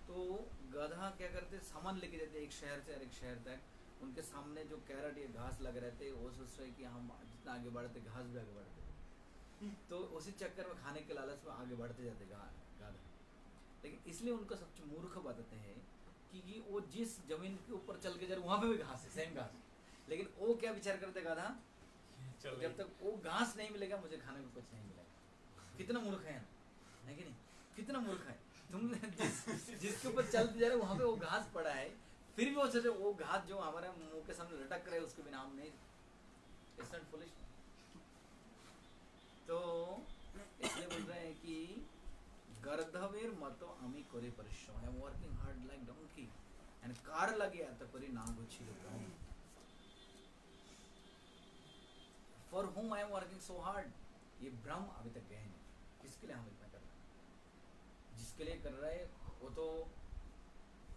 तो गधा क्या करते, सामान लेके जाते एक शहर से एक शहर तक। उनके सामने जो कैरेट या घास लग रहे थे, वो सोच रहे कि हम जितना आगे बढ़ते, घास भी आगे बढ़ते। तो उसी चक्कर में खाने के लालच में आगे बढ़ते जाते गाधा। लेकिन इसलिए उनको सबसे मूर्ख बताते हैं कि वो जिस ज़मीन के ऊपर चल के जा रहे, वहाँ पे भी घास है सेम घास। लेकिन वो क्या विचार करते गाधा? चल जब तक वो घास नहीं मिलेगा मुझे खाने को कुछ नहीं मिलेगा कितना मूर्ख है ना है कि नहीं कितना मूर्ख है तुम जिस जिसके ऊपर चलते जा रहे हो वहां पे वो घास पड़ा है फिर भी वो सोचे वो घास जो हमारे मुंह के सामने लटक रहे उसके बिना हम नहीं इट्स नॉट फुलिश तो इसलिए बोल रहे हैं कि गर्धवेर মতো আমি করি পরিশ্রম I am working hard like donkey and কার লাগে এত করি না গুছিয়ে for whom I am working so hard ये भ्रम अभी तक गए नहीं। किसके लिए हम इतना कर रहे हैं? जिसके लिए कर रहे हैं वो तो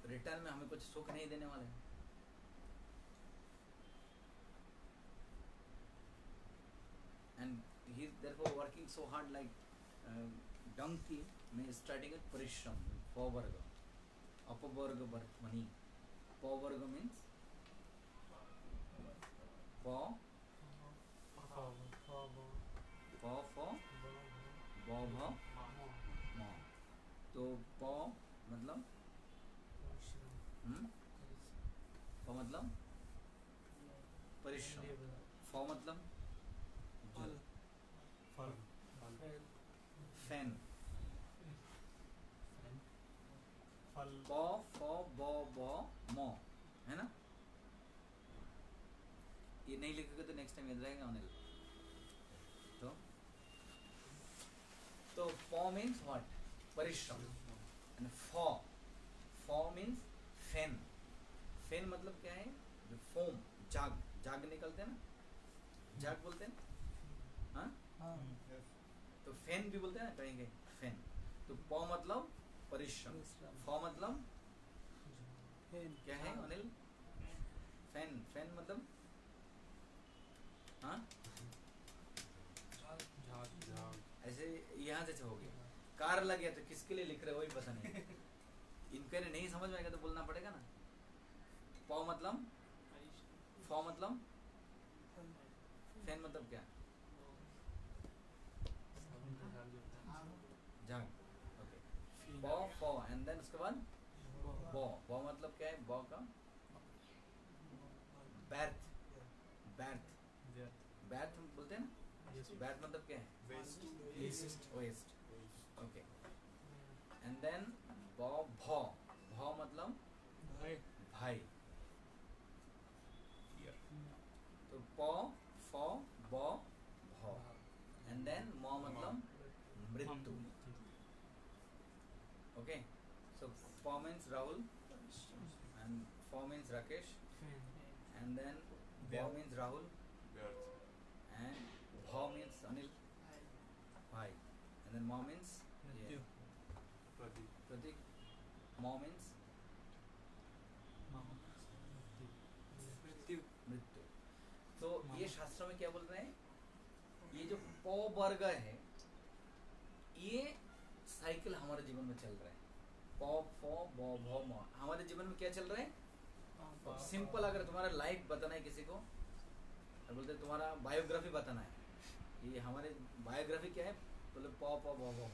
रिटर्न में हमें कुछ सुख नहीं देने वाले हैं। And he is therefore working so hard like uh, donkey में starting with परिश्रम पवर्ग अपवर्ग वर्तमनी पवर्ग means प प फ ब भ म। तो प मतलब? हम्म प मतलब? परिश्रम। फ मतलब? फल फल। फ़ैन। फल। प फ ब ब म। है ना? ये नहीं लिखोगे तो नेक्स्ट टाइम याद रहेगा अनिल तो तो प मीन्स व्हाट परिश्रम. एंड फ फ मीन्स फ़ैन फ़ैन मतलब क्या है? जो फोम जाग. जाग निकलते हैं ना? जाग बोलते हैं? ना? हाँ। तो फ़ैन भी बोलते हैं ना? कहीं कहीं फ़ैन तो प मतलब परिश्रम. फ मतलब क्या है? अनिल? फ़ैन फ़ैन मतलब हाँ ऐसे यहाँ से हो गया कार लग गया तो किसके लिए लिख रहे हो? वही पता नहीं। इनके नहीं समझ में आएगा तो बोलना पड़ेगा ना। प मतलब? फ मतलब? फ़ैन मतलब क्या? जाग। ओके ब फ एंड देन उसके बाद? ब। ब मतलब क्या है? ब का? बैर्थ। बैर्थ। बैर्थ बैर्थ मतलब क्या है? Waste waste okay and then ब भ भ मतलब? भाई भाई तो प फ ब भ एंड देन म मतलब? मृत्यु Okay. So Pa means Rahul. And Fa means Rakesh. And then Ba Yeah. means Rahul व्यर्थ and Bha means Anil. Bhai. And then Ma means Mrityu. Pradeep Pratik. Mama. Mrityu. मृत्यु। तो ये शास्त्र में क्या बोल रहे हैं? ये जो प वर्ग है ये साइकिल हमारे जीवन में चल रहा है। प फ ब भ म हमारे जीवन में क्या चल रहा है? सिंपल अगर तुम्हारा लाइफ बताना है किसी को और बोलते हैं तुम्हारा बायोग्राफी बताना है। ये हमारे बायोग्राफी क्या है? बोले प प ब भ म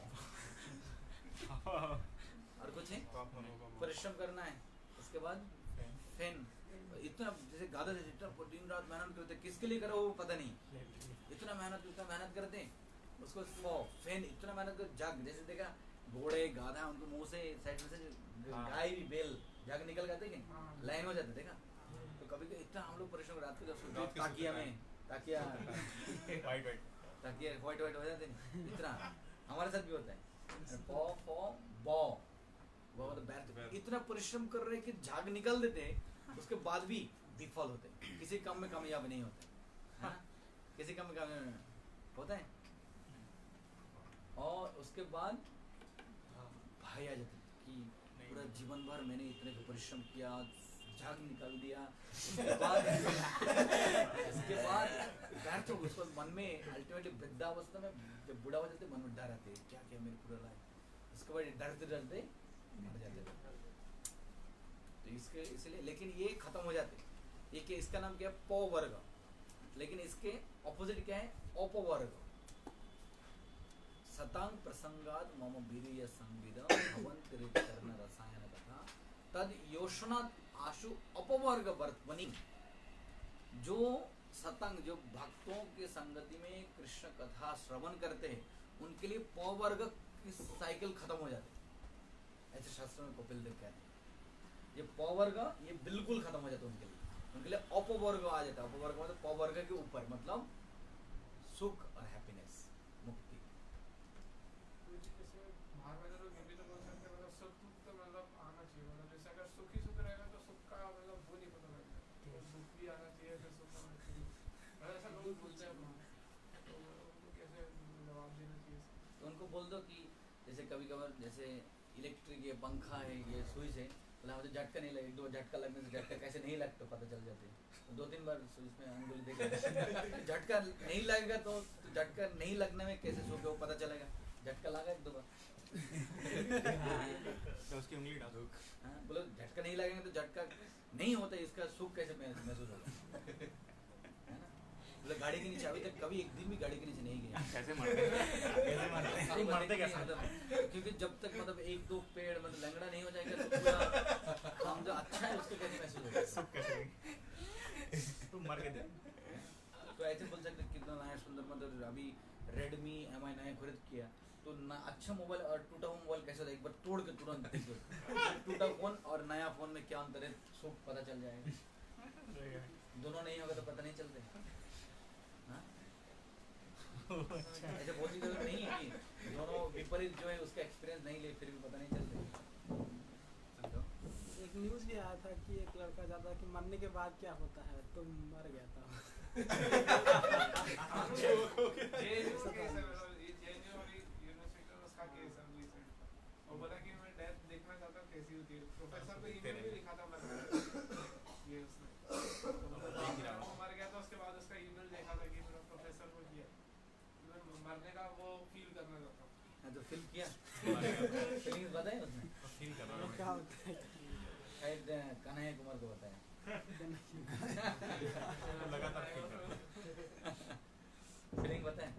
और कुछ है परिश्रम करना है। उसके बाद फ़ैन। इतना जैसे गाधा जैसे इतना दिन रात मेहनत करते किसके लिए करो वो पता नहीं। इतना मेहनत इतना मेहनत करते हैं उसको फॉ फ़ैन इतना मेहनत कर जग। जैसे देखा घोड़े गाधा उनको मुँह से साइड में से हाँ। गाय भी बेल जग निकल जाते हैं हाँ। लाइन हो जाते देखा? तो कभी कभी इतना हम लोग परिश्रम रात को जब के ताकिया में ताकिया। ताकिया व्हाइट व्हाइट हो जाते हैं। इतना। हमारे साथ भी होता है। पॉ फॉ बॉ बहुत व्यर्थ। बैठ इतना परिश्रम कर रहे हैं कि झाग निकल देते हैं उसके बाद भी विफल होते हैं। किसी काम में कामयाब नहीं होते। है। किसी काम में कामयाब नहीं होता। है। और उसके बाद भाई आ जाते कि पूरा जीवन भर मैंने इतने परिश्रम किया झाग निकाल दिया। उसके बाद उसके बाद व्यर्थ हो उसको मन में अल्टीमेटली वृद्धावस्था में जब बुढ़ा हो जाते मन में डर आते क्या क्या मेरे पूरा लाइफ उसके बाद डरते डरते मर जाते हैं। तो इसके, इसलिए, लेकिन ये खत्म हो जाते ये क्या इसका नाम क्या है? प वर्ग लेकिन इसके ऑपोजिट क्या है? अपवर्ग। सतांग प्रसंगात मम वीर्य संविद भवंति कर्ण रसायन तथा। तद योषणात आशु अपवर्ग वर्तमनि जो सतंग, जो भक्तों के संगति में कृष्ण कथा श्रवण करते हैं, उनके लिए पवर्ग की साइकिल खत्म हो जाती है। ऐसे शास्त्रों में कपिल देव कहते हैं। ये पवर्ग ये बिल्कुल खत्म हो जाता है उनके लिए। उनके लिए अपवर्ग आ जाता है। अपवर्ग मतलब पवर्ग के ऊपर मतलब सुख और हैप्पीनेस मुक्ति? तो उनको बोल दो कि जैसे कभी कभार जैसे इलेक्ट्रिक ये पंखा है ये स्विच है बोला मुझे झटका नहीं लगे दो झटका लगने से झटका कैसे नहीं लगता पता चल जाते तो दो तीन बार स्विच में अंगुली देखा झटका नहीं लगेगा तो तो झटका नहीं लगने में कैसे सो वो पता चलेगा। झटका लगा एक दो बार। तो उसकी उंगली डालो हाँ, बोलो झटका नहीं लगेगा तो झटका नहीं होता इसका सुख कैसे महसूस होगा? है ना? बोले गाड़ी के नीचे अभी तक कभी एक दिन भी गाड़ी के नीचे नहीं गया। कैसे मरते हैं? कैसे मरते नहीं, मरते कैसे? मतलब, क्योंकि जब तक मतलब एक दो पेड़ मतलब लंगड़ा नहीं हो जाएगा तो पूरा हम जो अच्छा है उसको कैसे महसूस होगा सुख कैसे तुम मर के दे तो ऐसे बोल सकते कितना नया सुंदर मतलब अभी रेडमी एम आई नया खरीद किया तो ना अच्छा मोबाइल और टूटा हुआ मोबाइल कैसे होता है? एक बार तोड़ के तुरंत देखो टूटा फ़ोन और नया फ़ोन में क्या अंतर है सब पता चल जाएगा। दोनों नहीं होगा तो पता नहीं चलते ऐसे ज़रूरत नहीं है कि दोनों विपरीत जो है उसका एक्सपीरियंस नहीं ले फिर भी पता नहीं चलते एक न्यूज़ भी आया था कि एक लड़का जाता कि मरने के बाद क्या होता है तो मर गया था JNU केस है मतलब ये JNU वाली यूनिवर्सिटी का उसका केस है recent। और बोला कि मैं डेथ देखना चाहता हूँ कैसी होती है प्रोफेसर को ईमेल भी लिखा था मरने ये उसने तो मतलब वो मर गया था उसके बाद उसका ईमेल देखा था कि मेरा प्रोफेसर को किया मैं मरने का वो फील करना चाहता हूँ हाँ तो फिल किया। फीलिंग्स बताए उसने फील कर क्या होता है? शायद कन्हैया कुमार को बताया लगातार फील कर फीलिंग बताए।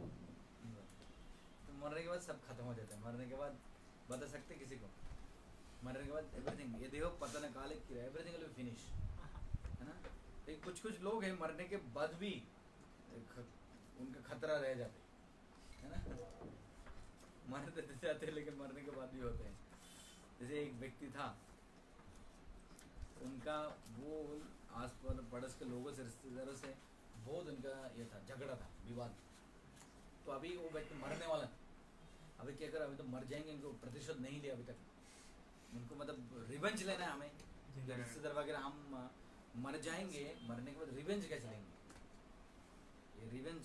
तो मरने के बाद सब खत्म हो जाता है। मरने के बाद बता सकते किसी को? मरने के बाद एवरीथिंग ये देखो पता न काले की एवरीथिंग विल फिनिश है ना? लेकिन कुछ कुछ लोग हैं मरने के बाद भी उनका खतरा रह जाते है ना? मर देते जाते हैं लेकिन मरने के बाद भी होते हैं। जैसे एक व्यक्ति था उनका वो आस पड़ोस के लोगों से रिश्तेदारों से बहुत उनका ये था झगड़ा था विवाद। तो अभी वो व्यक्ति मरने वाला है। अभी क्या कर अभी तो मर जाएँगे उनको प्रतिशोध नहीं लिया अभी तक। उनको मतलब रिवेंज लेना है हमें। रिश्तेदार वगैरह हम मर जाएँगे मरने के बाद रिवेंज कैसे लेंगे? ये रिवेंज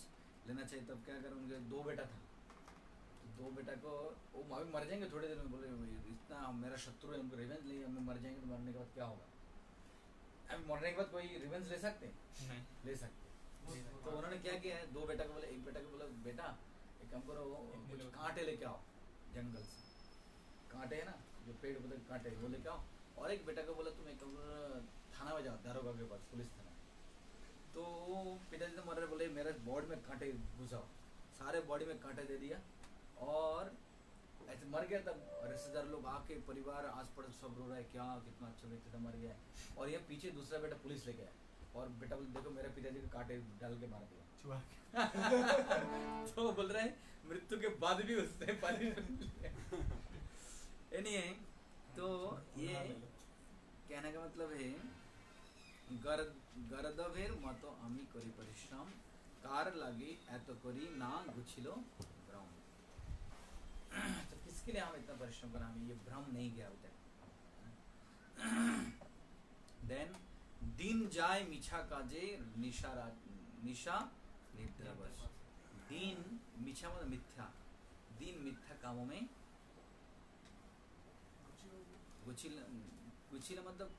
लेना चाहिए तब क्या करें उनके दो बेटा था। दो बेटा को वो अभी मर जाएँगे थोड़े दिन में बोले इतना मेरा शत्रु है उनको रिवेंज ले हम मर जाएँगे तो मरने के बाद क्या होगा? अभी मरने के बाद कोई रिवेंज ले सकते हैं? ले सकते तो उन्होंने क्या किया है? दो बेटा को बोले एक बेटा को बोला बेटा एक काम करो कुछ कांटे लेके आओ जंगल से। कांटे है ना जो पेड़ पौधे के कांटे वो लेके आओ। और एक बेटा को बोला तुम एक काम करो, थाना में जाओ दारोगा के पास पुलिस थाना तो पिताजी तो मर रहे बोले मेरे बॉडी में कांटे घुसाओ। सारे बॉडी में कांटे दे दिया। और ऐसे मर गया तब रिश्तेदार लोग आके परिवार आस पड़ोस सब रो रहा है क्या कितना अच्छा व्यक्ति था मर गया है और ये पीछे दूसरा बेटा पुलिस लेके आया और बेटा बोले देखो मेरे पिताजी को कांटे डाल के मार दिया छुआ तो वो बोल रहे हैं मृत्यु के बाद भी उसने पानी एनीवे तो ये कहने का मतलब है গর গরদভের মতো আমি করি পরিশ্রম কার লাগে এত করি না গুছিল भ्रम तो किसके लिए हम इतना परिश्रम करा? हमें ये भ्रम नहीं गया उधर। देन दिन जाए मिछा काजे, निशा रा, निशा निद्रावश। दिन मिछा मतलब मिथ्या। दिन मिथ्या कामों में गुचिल गुचिल मतलब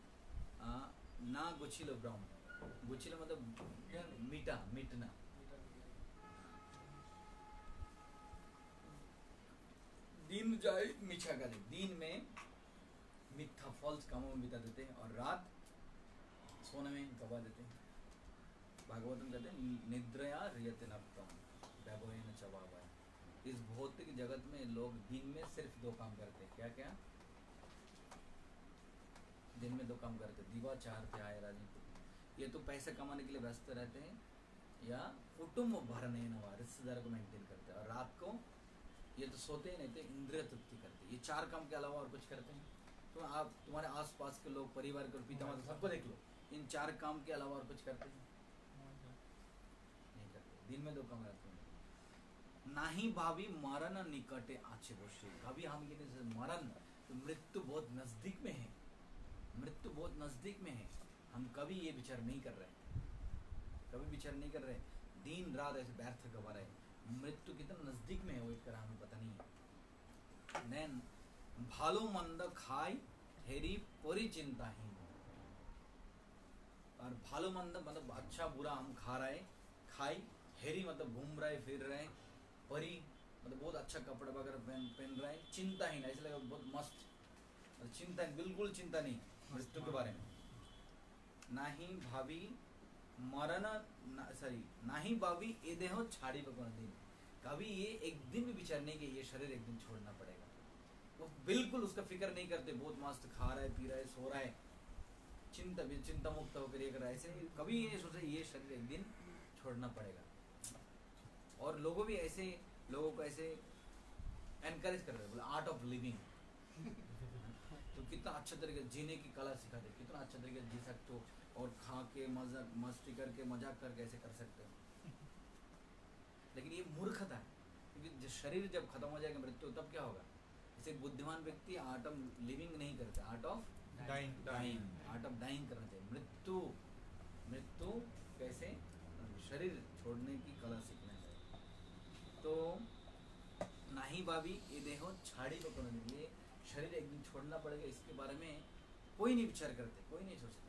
ना गुचिल ब्रह्म। गुचिल मतलब मिटा मिटना। दिन जाए मिछा का दिन में मिथ्या फॉल्स कामों में बिता देते हैं और रात सोने में गवा देते हैं। भागवतम कहते हैं, निद्रया रियते नप्तम वैभवेन चबावा इस भौतिक जगत में लोग दिन में सिर्फ़ दो काम करते हैं। क्या क्या दिन में दो काम करते दिवा चाहते आए राजनीति ये तो पैसे कमाने के लिए व्यस्त रहते हैं। या कुटुंब भरने नवा, रिश्तेदार को मेंटेन करते हैं। और रात को ये तो सोते ही नहीं थे, इंद्रिय तृप्ति करते ये चार काम के अलावा और कुछ करते हैं? तो आप, तुम्हारे आसपास के लोग, परिवार के पिता माता, सबको देख लो। इन चार काम के अलावा और कुछ करते हैं? नहीं करते। दिन में दो काम रहते हैं। नाही भाभी मरण निकटे आछे बसे कभी हम ये मरण तो मृत्यु बहुत नज़दीक में है। मृत्यु बहुत नज़दीक में है। हम कभी ये विचार नहीं कर रहे कभी विचार नहीं कर रहे दिन, रात ऐसे व्यर्थ गवा रहे मृत्यु कितना नज़दीक में है वो एक हमें पता नहीं है। देन भालो मंद खाई, हेरी परिचिंताहीन और भालो मंद मतलब अच्छा बुरा हम खा रहे खाई, हेरी मतलब घूम रहे, फिर रहे परी मतलब बहुत अच्छा कपड़ा वगैरह पहन पहन रहे चिंताहीन ऐसा लगा बहुत मस्त। मतलब चिंता, बिल्कुल चिंता नहीं मृत्यु के बारे में। ना ही भाभी मरण सॉरी ना ही भाभी ये देह छाड़ी कौन दिन कभी ये एक दिन भी विचार नहीं कि ये शरीर एक दिन छोड़ना पड़ेगा। वो बिल्कुल उसका फ़िक्र नहीं करते, बहुत मस्त खा रहा है, पी रहा है, सो रहा है। चिंता भी चिंता मुक्त होकर ये कर रहा है ऐसे कभी ये सोचे ये शरीर एक दिन छोड़ना पड़ेगा। और लोगों भी ऐसे, लोगों को ऐसे एनकरेज कर रहे बोले आर्ट ऑफ़ लिविंग तो कितना अच्छा तरीके जीने की कला सिखाते कितना अच्छा तरीके जी सकते हो और खा के मज़ा, मस्ती करके, मज़ाक करके ऐसे कर सकते हो। लेकिन ये मूर्खता है। क्योंकि शरीर जब खत्म हो जाएगा मृत्यु तब क्या होगा? जैसे बुद्धिमान व्यक्ति आर्ट ऑफ़ लिविंग नहीं करता। Art of dying dying art of dying करना चाहिए। मृत्यु मृत्यु कैसे? शरीर छोड़ने की कला सीखना चाहिए। तो नाही भाभी ये देहो छाड़ी को करने ये शरीर एक दिन छोड़ना पड़ेगा। इसके बारे में कोई नहीं विचार करते कोई नहीं सोचते।